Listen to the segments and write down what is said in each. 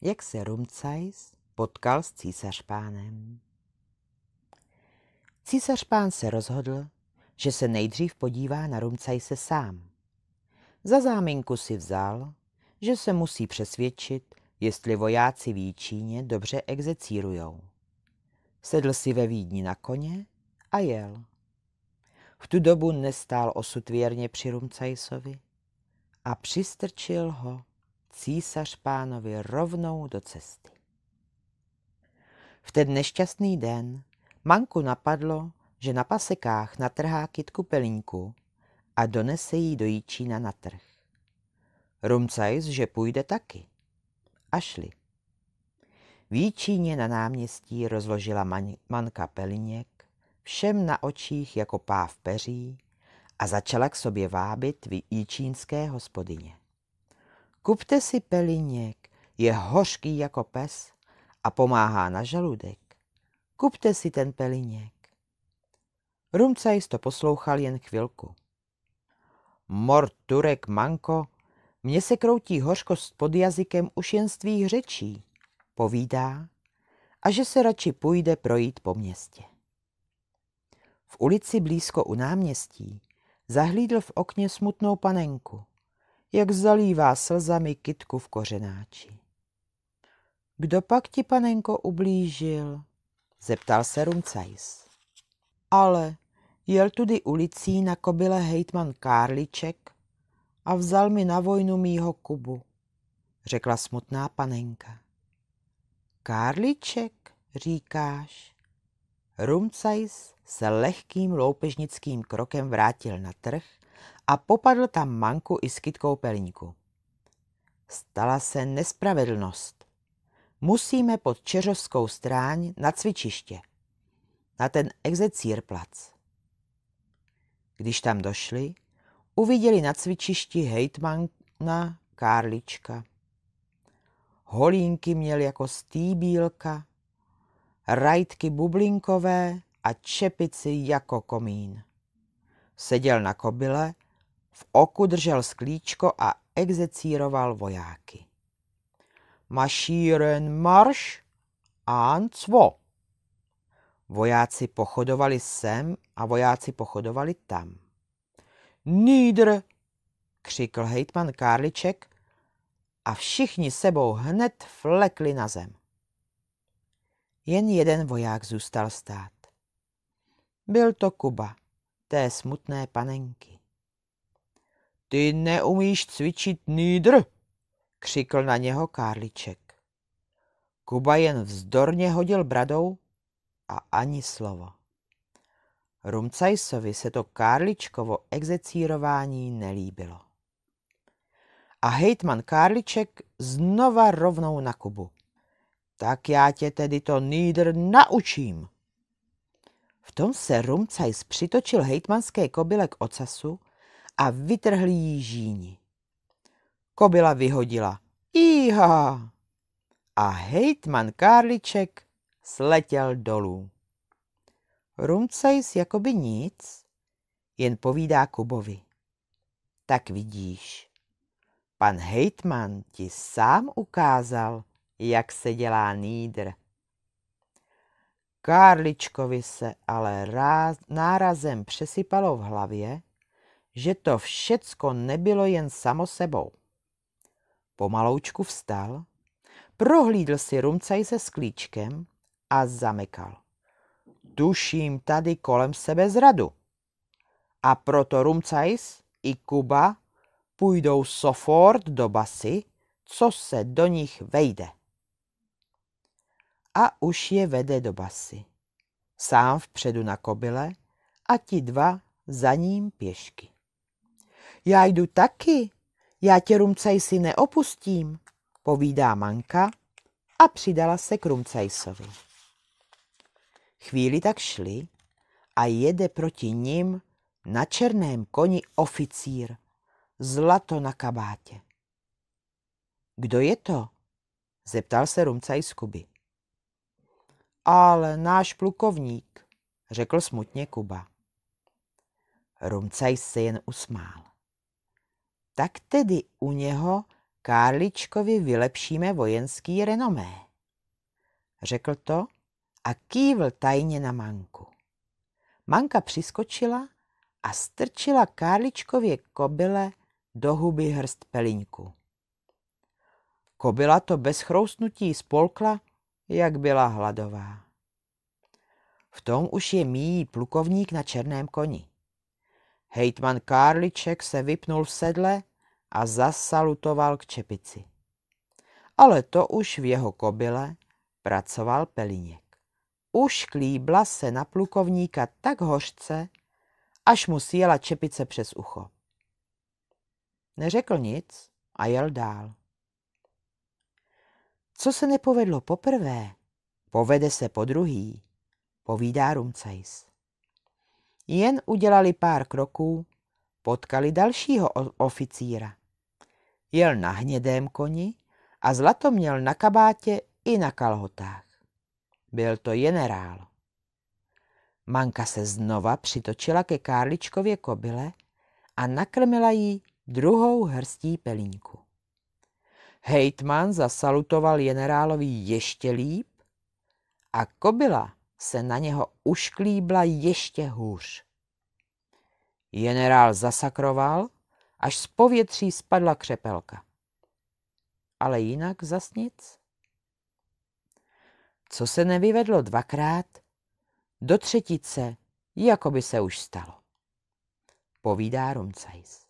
jak se Rumcajs potkal s císařpánem. Císařpán se rozhodl, že se nejdřív podívá na Rumcajse sám. Za záminku si vzal, že se musí přesvědčit, jestli vojáci v Jíčíně dobře execírujou. Sedl si ve Vídni na koně a jel. V tu dobu nestál osud věrně při Rumcajsovi a přistrčil ho císař pánovi rovnou do cesty. V ten nešťastný den Manku napadlo, že na pasekách natrhá kytku pelínku a donese jí do Jíčína na trh. Rumcajs, že půjde taky. A šli. V Jíčíně na náměstí rozložila man- manka peliněk, všem na očích jako páv peří a začala k sobě vábit jíčínské hospodyně. Kupte si peliněk, je hořký jako pes a pomáhá na žaludek. Kupte si ten peliněk. Rumcajs to poslouchal jen chvilku. Mor Turek Manko, mně se kroutí hořkost pod jazykem už jen z tvých řečí, povídá, a že se radši půjde projít po městě. V ulici blízko u náměstí zahlídl v okně smutnou panenku, jak zalívá slzami kytku v kořenáči. Kdo pak ti, panenko, ublížil? zeptal se Rumcajs. Ale jel tudy ulicí na kobyle hejtman Kárliček a vzal mi na vojnu mýho Kubu, řekla smutná panenka. Kárliček, říkáš? Rumcajs se lehkým loupežnickým krokem vrátil na trh a popadl tam manku i s kytkou pelníku. Stala se nespravedlnost. Musíme pod Čeřovskou stráň na cvičiště, na ten execírplac. Když tam došli, uviděli na cvičišti hejtmana Kárlička. Holínky měl jako stýbílka, rajtky bublinkové a čepici jako komín. Seděl na kobyle, v oku držel sklíčko a execíroval vojáky. Mašíren marš a cvo. Vojáci pochodovali sem a vojáci pochodovali tam. Nídr, křikl hejtman Kárliček a všichni sebou hned flekli na zem. Jen jeden voják zůstal stát. Byl to Kuba, té smutné panenky. Ty neumíš cvičit nídr, křikl na něho Kárliček. Kuba jen vzdorně hodil bradou a ani slovo. Rumcajsovi se to Kárličkovo execírování nelíbilo. A hejtman Kárliček znova rovnou na Kubu. Tak já tě tedy to nídr naučím. V tom se Rumcajs přitočil hejtmanské kobyle k ocasu a vytrhl jí žíni. Kobila vyhodila. Íha! A hejtman Kárliček sletěl dolů. Rumcajs jakoby nic, jen povídá Kubovi. Tak vidíš, pan hejtman ti sám ukázal, jak se dělá nídr. Kárličkovi se ale ráz, nárazem přesypalo v hlavě, že to všecko nebylo jen samo sebou. Pomaloučku vstal, prohlídl si rumcaj se sklíčkem a zamekal. Tuším tady kolem sebe zradu. A proto Rumcajs i Kuba půjdou sofort do basy, co se do nich vejde a už je vede do basy. Sám vpředu na kobyle a ti dva za ním pěšky. Já jdu taky, já tě Rumcajsi neopustím, povídá Manka a přidala se k Rumcajsovi. Chvíli tak šli a jede proti nim na černém koni oficír, zlato na kabátě. Kdo je to? zeptal se Rumcajs Kuby. Ale náš plukovník, řekl smutně Kuba. Rumcaj se jen usmál. Tak tedy u něho Kárličkovi vylepšíme vojenský renomé. Řekl to a kývl tajně na Manku. Manka přiskočila a strčila Kárličkově kobyle do huby hrst pelinku. Kobila to bez chroustnutí spolkla, jak byla hladová. V tom už je míjí plukovník na černém koni. Hejtman Kárliček se vypnul v sedle a zasalutoval k čepici. Ale to už v jeho kobyle pracoval Peliněk. Už klíbla se na plukovníka tak hořce, až mu sjela čepice přes ucho. Neřekl nic a jel dál. Co se nepovedlo poprvé, povede se po druhý, povídá Rumcajs. Jen udělali pár kroků, potkali dalšího oficíra. Jel na hnědém koni a zlato měl na kabátě i na kalhotách. Byl to generál. Manka se znova přitočila ke Kárličkově kobyle a nakrmila jí druhou hrstí pelínku. Hejtman zasalutoval generálovi ještě líp a kobila se na něho ušklíbla ještě hůř. Generál zasakroval, až z povětří spadla křepelka. Ale jinak zas nic. Co se nevyvedlo dvakrát, do třetice, jako by se už stalo. Povídá Rumcajs.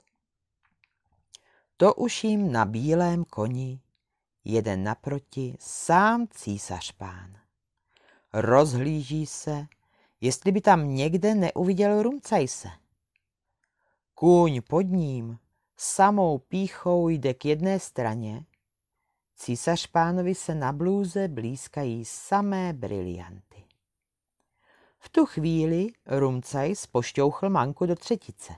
To už jim na bílém koni, jeden naproti, sám císař pán. Rozhlíží se, jestli by tam někde neuviděl Rumcajse. Kůň pod ním samou píchou jde k jedné straně, císař pánovi se na blůze blízkají samé brilianty. V tu chvíli Rumcajs pošťouchl Manku do třetice.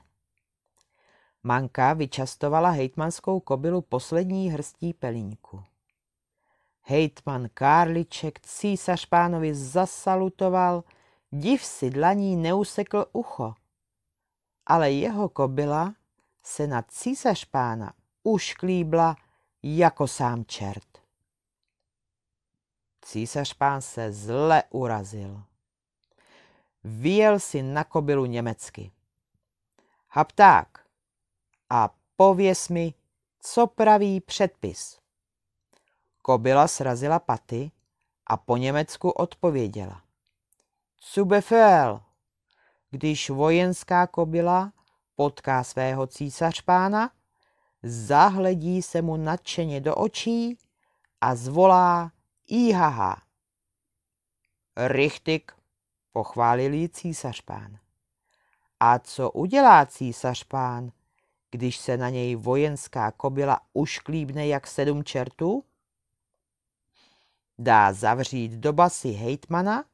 Manka vyčastovala hejtmanskou kobylu poslední hrstí pelínku. Hejtman Kárliček císař pánovi zasalutoval, div si dlaní neusekl ucho. Ale jeho kobyla se na císař pána ušklíbla jako sám čert. Císař pán se zle urazil. Vyjel si na kobylu německy. Hapták, a pověs mi, co praví předpis. Kobila srazila paty a po německu odpověděla. Co befehl? Když vojenská kobila potká svého císařpána, zahledí se mu nadšeně do očí a zvolá Ihaha. Richtig, pochválil jí císařpán. A co udělá císařpán, když se na něj vojenská kobila ušklíbne jak sedm čertů? Dá zavřít do basy hejtmana,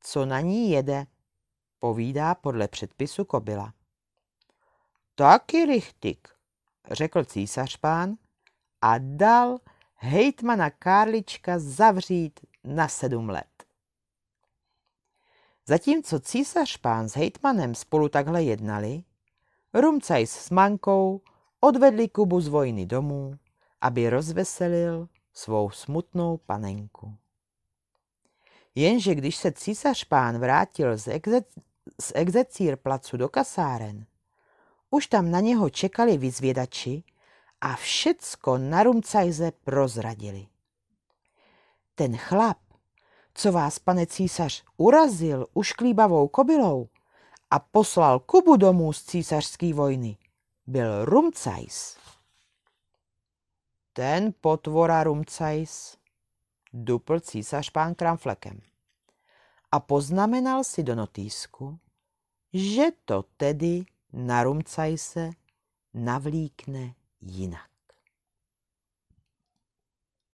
co na ní jede, povídá podle předpisu kobila. Taky richtig, řekl císař pán a dal hejtmana Karlička zavřít na sedm let. Zatímco císař pán s hejtmanem spolu takhle jednali, Rumcajs s Mankou odvedli Kubu z vojny domů, aby rozveselil svou smutnou panenku. Jenže když se císař pán vrátil z, exe- z execír placu do kasáren, už tam na něho čekali vyzvědači a všecko na Rumcajze prozradili. Ten chlap, co vás, pane císař, urazil ušklíbavou kobylou a poslal Kubu domů z císařské vojny, byl Rumcajs. Ten potvora Rumcajs, dupl císař pán Kramflekem a poznamenal si do notýsku, že to tedy na Rumcajse navlíkne jinak.